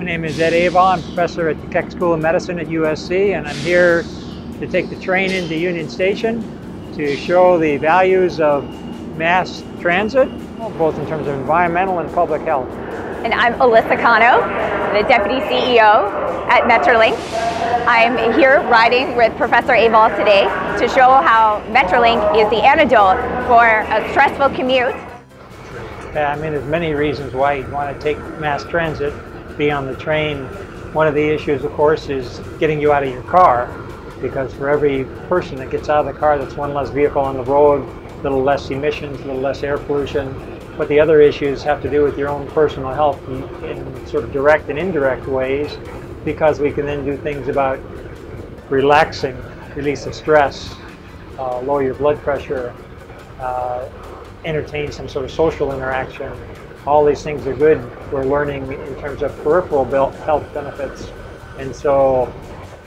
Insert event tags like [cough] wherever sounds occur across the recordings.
My name is Ed Avol. I'm professor at the Keck School of Medicine at USC, and I'm here to take the train into Union Station to show the values of mass transit, both in terms of environmental and public health. And I'm Alyssa Cano, the Deputy CEO at Metrolink. I'm here riding with Professor Avol today to show how Metrolink is the antidote for a stressful commute. Yeah, I mean, there's many reasons why you'd want to take mass transit, be on the train. One of the issues, of course, is getting you out of your car, because for every person that gets out of the car, that's one less vehicle on the road, a little less emissions, a little less air pollution. But the other issues have to do with your own personal health in, in sort of direct and indirect ways, because we can then do things about relaxing, release of stress, uh, lower your blood pressure, uh, entertain some sort of social interaction. All these things are good. We're learning in terms of peripheral health benefits. And so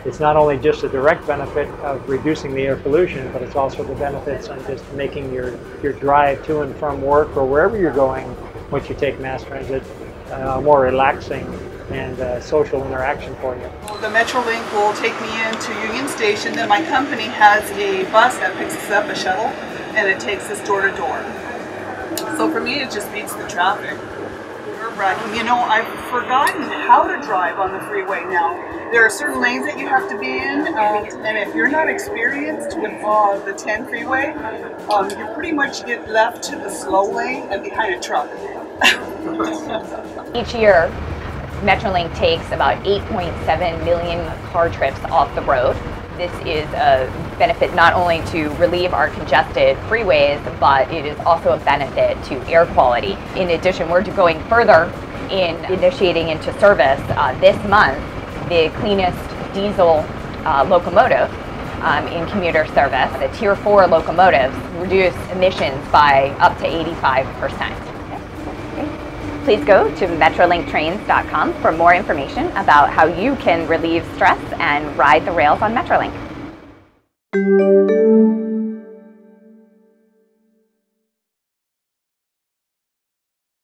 it's not only just a direct benefit of reducing the air pollution, but it's also the benefits on just making your, your drive to and from work or wherever you're going once you take mass transit uh, more relaxing and uh, social interaction for you. The Metrolink will take me into Union Station. Then my company has a bus that picks us up, a shuttle, and it takes us door to door. So for me, it just beats the traffic. You know, I've forgotten how to drive on the freeway now. There are certain lanes that you have to be in, uh, and if you're not experienced with uh, the 10 freeway, um, you pretty much get left to the slow lane and behind a truck. [laughs] Each year, Metrolink takes about 8.7 million car trips off the road. This is a benefit not only to relieve our congested freeways, but it is also a benefit to air quality. In addition, we're going further in initiating into service uh, this month the cleanest diesel uh, locomotive um, in commuter service. The Tier 4 locomotives reduce emissions by up to 85%. Please go to metrolinktrains.com for more information about how you can relieve stress and ride the rails on Metrolink.